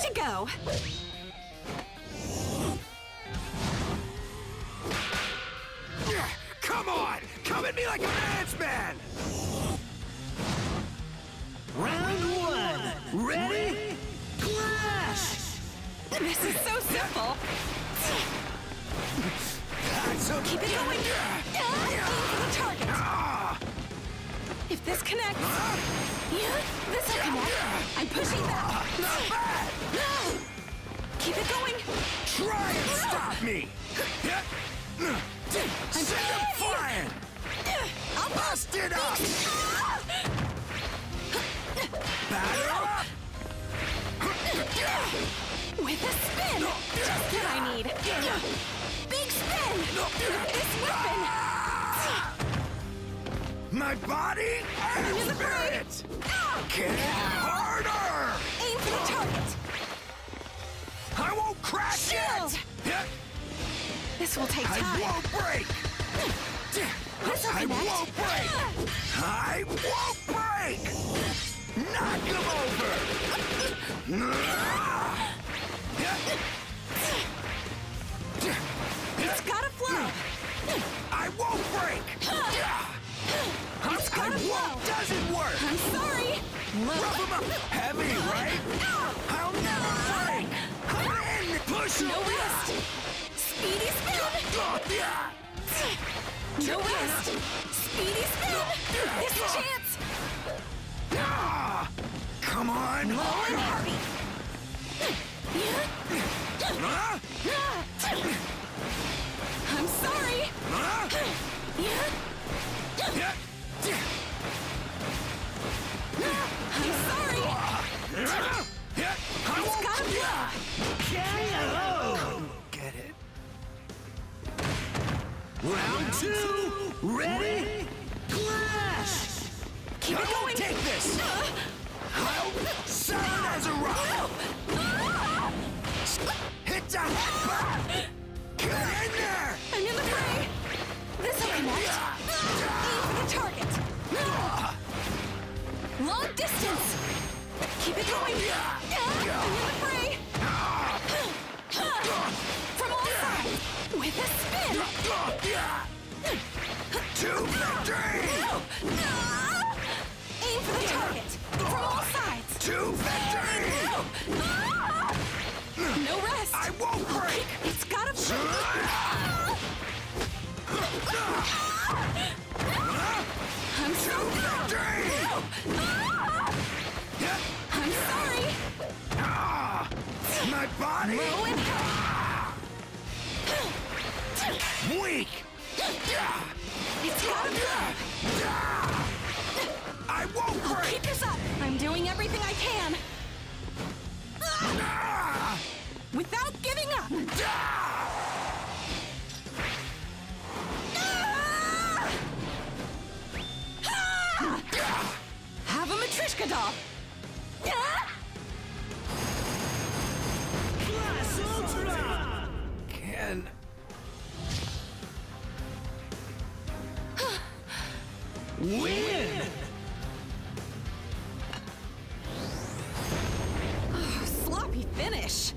to go. Come on! Come at me like a man's man! Round one. Ready? Clash! This is so simple. Keep it going. Aim for the target. If this connects, yeah, this will connect. I'm pushing back. Try and stop me! I'm Send him flying! I'll Bust it up! Batter up! With a spin! Just what I need! Big spin! With this weapon! My body and Into the fray. spirit! Kick harder! Aim for the target! This will take time. I won't break! This will I connect. won't break! I won't break! Knock him over! It's gotta flow! I won't break! It's I gotta flow! won't! Doesn't work! I'm sorry! Rough him up! Heavy, right? I'll never break! I'm in! Push him! No rest! Speedy spin! No rest! Speedy spin! This chance! Come on! Low and heavy! I'm sorry! Round two. Ready? Clash! Keep I won't going! take this! I'll sound as a rock! Hit the headbutt! Get in there! I'm in the fray! This'll connect! Aim the target! Long distance! Keep it going! I'm in the fray! From all sides! With a spin! No rest! I won't oh, break! It's gotta I'm To so victory! I'm sorry! My body and weak! It's gotta flow! I won't I'll break! keep this up! I'm doing everything I can! off! Ultra! Win! Oh, sloppy finish!